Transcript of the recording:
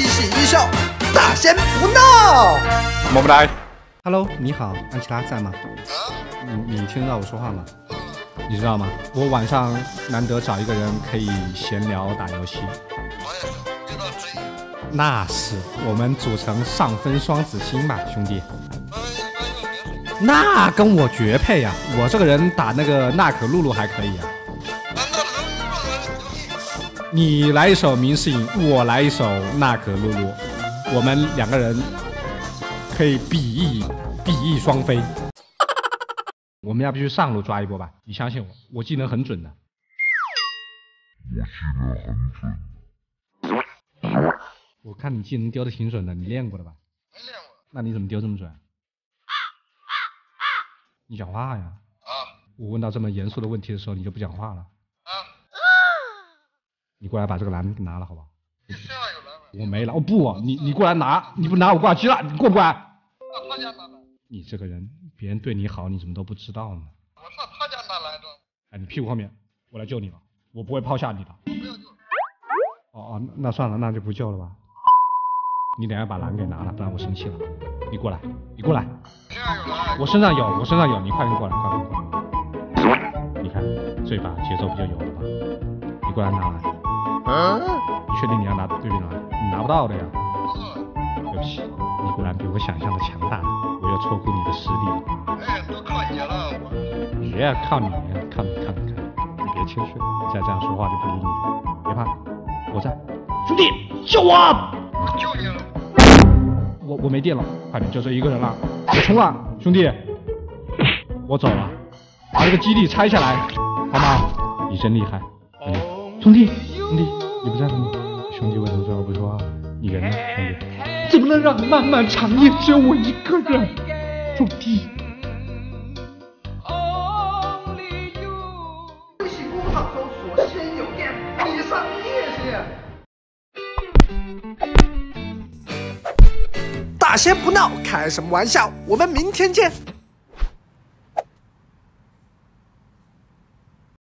嬉戏一笑，大仙不闹。么么哒。Hello，你好，安琪拉在吗？你你听得到我说话吗？你知道吗？我晚上难得找一个人可以闲聊打游戏。我也是，知道知音。那是我们组成上分双子星吧，兄弟。那跟我绝配呀、我这个人打那个娜可露露还可以啊。你来一首明世隐，我来一首娜可露露，我们两个人可以比翼比翼双飞。我们要不去上路抓一波吧？你相信我，我技能很准的。我看你技能丢的挺准的，你练过的吧？没练过那你怎么丢这么准？你讲话呀！啊我问到这么严肃的问题的时候，你就不讲话了。啊！你过来把这个蓝给拿了，好吧？你身上有蓝纹，我没了。哦不，你你过来拿，你不拿我挂机了，你过不过来？那他家拿来，你这个人，别人对你好，你怎么都不知道呢？我上他家拿来的，哎，你屁股后面，我来救你了，我不会抛下你的。不要救。哦哦，那那算了，那就不救了吧。你等下把蓝给拿了，不然我生气了。你过来，你过来，身上有蓝，我身上有，我身上有，你快点过来，快点过来。你看这把节奏不就有了吗？你过来拿来。嗯，你确定你要拿对面拿？你拿不到的呀。是，对不起，你果然比我想象的强大，我要错估你的实力了。哎，都靠你了，我。别靠你，靠你，靠你，靠你，你别谦虚了，你再这样说话就不理你了。别怕，我在。兄弟，救我！我救你了，我我没电了，快点，就这一个人了，我冲了，兄弟！我走了，把这个基地拆下来，好吗？你真厉害，兄弟，兄弟，你不在吗？兄弟为什么最后不说话？你人呢，兄弟？怎么能让漫漫长夜只有我一个人？兄弟。微信公众号搜索“先有电”，你上夜去。大仙不闹，开什么玩笑？我们明天见。